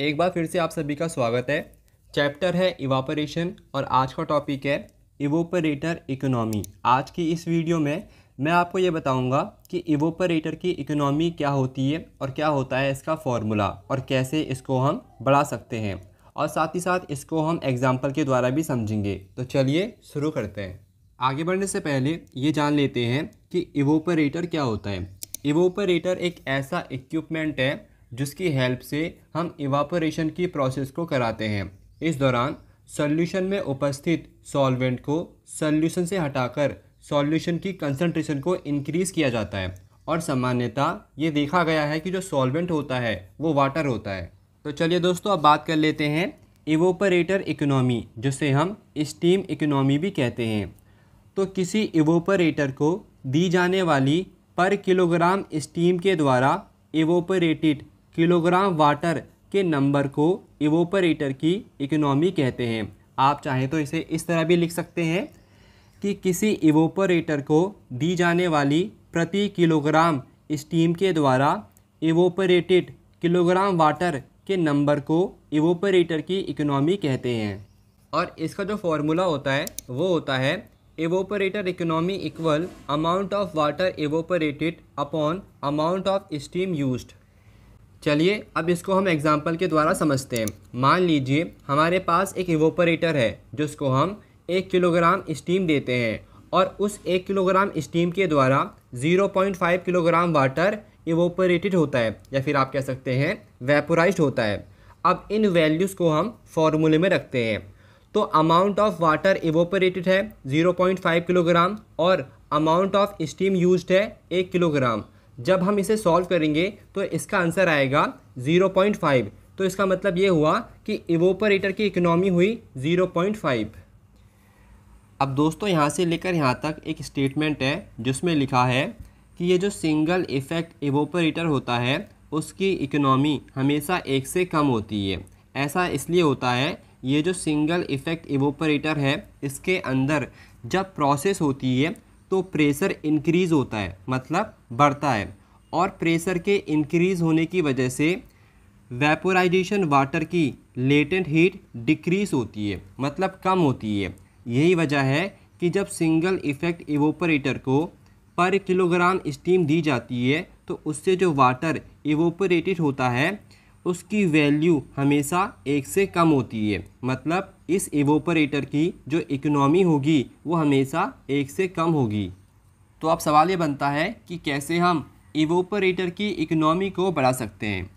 एक बार फिर से आप सभी का स्वागत है। चैप्टर है इवापोरेशन और आज का टॉपिक है इवोपरेटर इकोनॉमी आज की इस वीडियो में मैं आपको ये बताऊँगा कि इवोपरेटर की इकोनॉमी क्या होती है और क्या होता है इसका फॉर्मूला और कैसे इसको हम बढ़ा सकते हैं। और साथ ही साथ इसको हम एग्ज़ाम्पल के द्वारा भी समझेंगे। तो चलिए शुरू करते हैं। आगे बढ़ने से पहले ये जान लेते हैं कि इवोपरेटर क्या होता है। इवोपरेटर एक ऐसा इक्विपमेंट है जिसकी हेल्प से हम इवापोरेशन की प्रोसेस को कराते हैं। इस दौरान सॉल्यूशन में उपस्थित सॉल्वेंट को सॉल्यूशन से हटाकर सॉल्यूशन की कंसंट्रेशन को इंक्रीज़ किया जाता है। और सामान्यतः ये देखा गया है कि जो सॉल्वेंट होता है, वो वाटर होता है। तो चलिए दोस्तों, अब बात कर लेते हैं इवोपरेटर इकोनॉमी जिसे हम स्टीम इकोनॉमी भी कहते हैं। तो किसी इवोपरेटर को दी जाने वाली पर किलोग्राम स्टीम के द्वारा इवोपरेटेड किलोग्राम वाटर के नंबर को इवोपरेटर की इकोनॉमी कहते हैं। आप चाहें तो इसे इस तरह भी लिख सकते हैं कि किसी इवोपरेटर को दी जाने वाली प्रति किलोग्राम स्टीम के द्वारा इवोपरेटेड किलोग्राम वाटर के नंबर को इवोपरेटर की इकोनॉमी कहते हैं। और इसका जो फॉर्मूला होता है, वो होता है evaporator economy equal amount of water evaporated upon amount of steam used चलिए अब इसको हम एग्ज़ाम्पल के द्वारा समझते हैं। मान लीजिए हमारे पास एक इवोपरेटर है, जिसको हम एक किलोग्राम स्टीम देते हैं और उस एक किलोग्राम स्टीम के द्वारा 0.5 किलोग्राम वाटर इवोपरेटेड होता है, या फिर आप कह सकते हैं वेपोराइज होता है। अब इन वैल्यूज़ को हम फॉर्मूले में रखते हैं। तो अमाउंट ऑफ़ वाटर इवोपरेटेड है 0.5 किलोग्राम और अमाउंट ऑफ़ स्टीम यूज्ड है एक किलोग्राम। जब हम इसे सॉल्व करेंगे तो इसका आंसर आएगा 0.5 तो इसका मतलब ये हुआ कि इवोपरेटर की इकोनॉमी हुई 0.5 अब दोस्तों, यहाँ से लेकर यहाँ तक एक स्टेटमेंट है, जिसमें लिखा है कि ये जो सिंगल इफ़ेक्ट इवोपरेटर होता है, उसकी इकोनॉमी हमेशा एक से कम होती है। ऐसा इसलिए होता है, ये जो सिंगल इफ़ेक्ट इवोपरेटर है, इसके अंदर जब प्रोसेस होती है तो प्रेशर इंक्रीज़ होता है मतलब बढ़ता है। और प्रेशर के इंक्रीज़ होने की वजह से वेपोराइजेशन वाटर की लेटेंट हीट डिक्रीज़ होती है मतलब कम होती है। यही वजह है कि जब सिंगल इफ़ेक्ट इवोपरेटर को पर किलोग्राम स्टीम दी जाती है तो उससे जो वाटर इवोपरेटेड होता है उसकी वैल्यू हमेशा एक से कम होती है। मतलब इस इवोपरेटर की जो इकोनॉमी होगी, वो हमेशा एक से कम होगी। तो अब सवाल ये बनता है कि कैसे हम इवोपरेटर की इकोनॉमी को बढ़ा सकते हैं।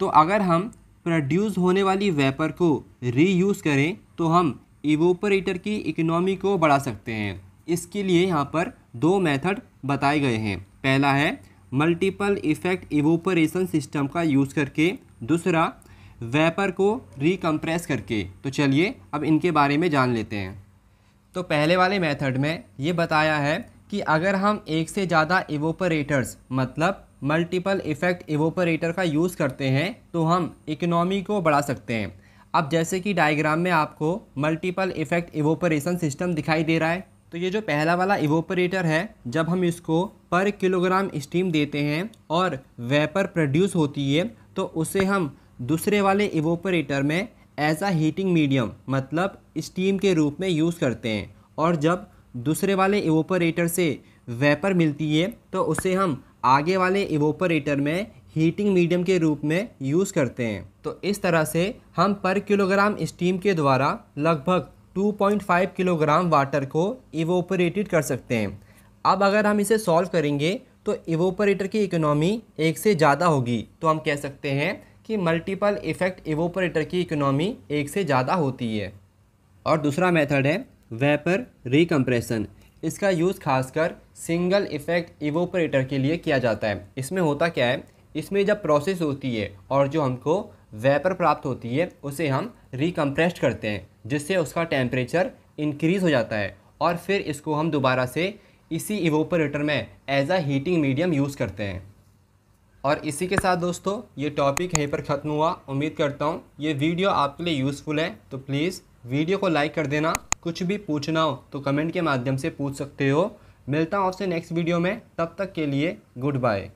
तो अगर हम प्रोड्यूस होने वाली वेपर को रीयूज़ करें तो हम इवोपरेटर की इकोनॉमी को बढ़ा सकते हैं। इसके लिए यहाँ पर दो मेथड बताए गए हैं। पहला है मल्टीपल इफ़ेक्ट इवोपरेशन सिस्टम का यूज़ करके दूसरा, वेपर को रिकम्प्रेस करके। तो चलिए, अब इनके बारे में जान लेते हैं। तो पहले वाले मेथड में ये बताया है कि अगर हम एक से ज़्यादा इवोपरेटर्स मतलब मल्टीपल इफ़ेक्ट इवोपरेटर का यूज़ करते हैं तो हम इकोनॉमी को बढ़ा सकते हैं। अब जैसे कि डायग्राम में आपको मल्टीपल इफ़ेक्ट इवोपरेशन सिस्टम दिखाई दे रहा है। तो ये जो पहला वाला इवोपरेटर है, जब हम इसको पर किलोग्राम स्टीम देते हैं और वेपर प्रोड्यूस होती है तो उसे हम दूसरे वाले इवोपरेटर में एज आ हीटिंग मीडियम मतलब स्टीम के रूप में यूज़ करते हैं। और जब दूसरे वाले इवोपरेटर से वेपर मिलती है तो उसे हम आगे वाले इवोपरेटर में हीटिंग मीडियम के रूप में यूज़ करते हैं। तो इस तरह से हम पर किलोग्राम स्टीम के द्वारा लगभग 2.5 किलोग्राम वाटर को इवोपरेटेड कर सकते हैं। अब अगर हम इसे सॉल्व करेंगे तो इवोपरेटर की इकोनॉमी एक से ज़्यादा होगी। तो हम कह सकते हैं कि मल्टीपल इफ़ेक्ट इवोपरेटर की इकोनॉमी एक से ज़्यादा होती है। और दूसरा मेथड है वेपर रिकम्प्रेशन इसका यूज़ खासकर सिंगल इफ़ेक्ट इवोपरेटर के लिए किया जाता है। इसमें होता क्या है? इसमें जब प्रोसेस होती है और जो हमको वेपर प्राप्त होती है, उसे हम रिकम्प्रेस्ड करते हैं, जिससे उसका टेम्परेचर इंक्रीज़ हो जाता है और फिर इसको हम दोबारा से इसी इवोपरेटर में as a heating medium use करते हैं। और इसी के साथ दोस्तों, ये टॉपिक यहीं पर ख़त्म हुआ। उम्मीद करता हूँ ये वीडियो आपके लिए यूज़फुल है। तो प्लीज़ वीडियो को लाइक कर देना। कुछ भी पूछना हो तो कमेंट के माध्यम से पूछ सकते हो। मिलता हूँ आपसे नेक्स्ट वीडियो में। तब तक के लिए गुड बाय